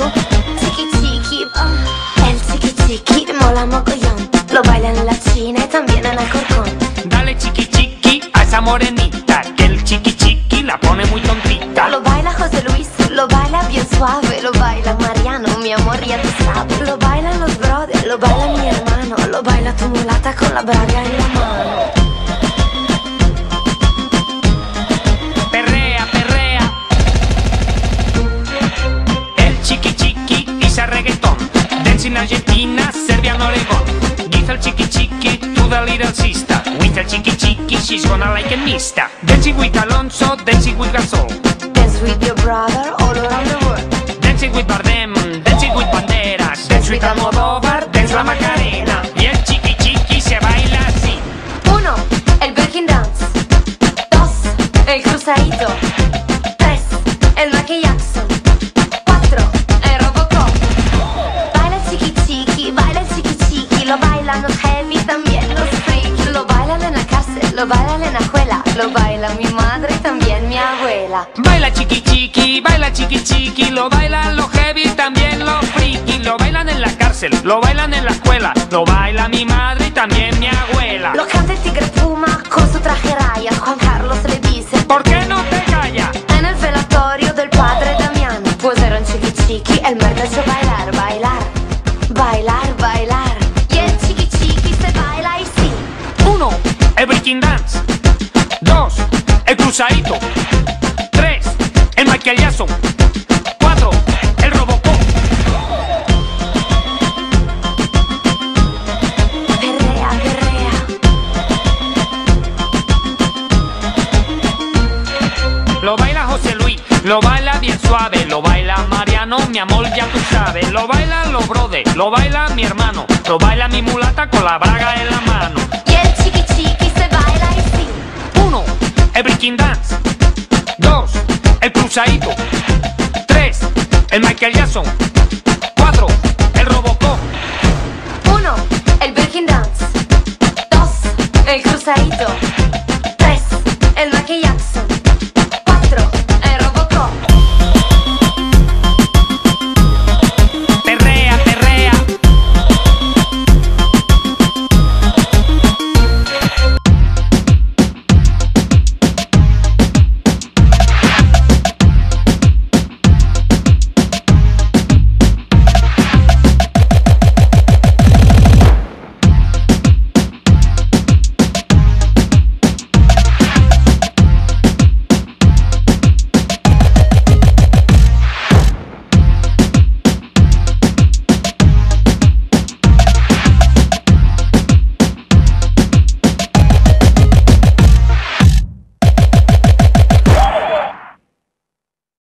loco. Tiki tiki, el tiki tiki mola mogollón. Lo bailan en la China y también en Alcorcón. Dale chiqui chiqui a esa morenita, que el chiqui chiqui la pone muy tontita. Lo baila José Luis, lo baila bien suave, lo baila Mariano, mi amor ya tú sabes. Lo bailan los brothers, lo baila mi hermano, lo baila tu mulata con la braga en in Argentina, Serbia, and Oregon. Give el chiqui chiqui to the little sister. With el chiqui chiqui, she's gonna like a mista. Dancing with Alonso, dancing with Gasol. Dance with your brother all around the world. Dancing with Bardem, dancing with Banderas. Dance with Almodóvar, dance la Macarena. Y el chiqui chiqui se baila así. Uno, el breaking dance. Dos, el cruzadito. Lo bailan en la escuela. Lo baila mi madre y también mi abuela. Baila chiqui chiqui, baila chiqui chiqui, lo bailan los heavy, también los friki, lo bailan en la cárcel, lo bailan en la escuela, lo baila mi madre y también mi abuela. Lo canta el tigre Puma con su traje raya. Juan Carlos le dice. ¿Por qué no te callas? En el velatorio del padre Damiano Pusieron chiqui chiqui, el merda hizo bailar, cruzadito. Tres, el Michael Jackson. Cuatro, el Robocop. Perrea, perrea Lo baila José Luis, lo baila bien suave, lo baila Mariano, mi amor ya tú sabes, lo baila los brothers, lo baila mi hermano, lo baila mi mulata con la braga en la mano. Cruzadito. Tres, el Michael Jackson. Cuatro, el Robocop. Uno, el breaking dance Dos, el cruzadito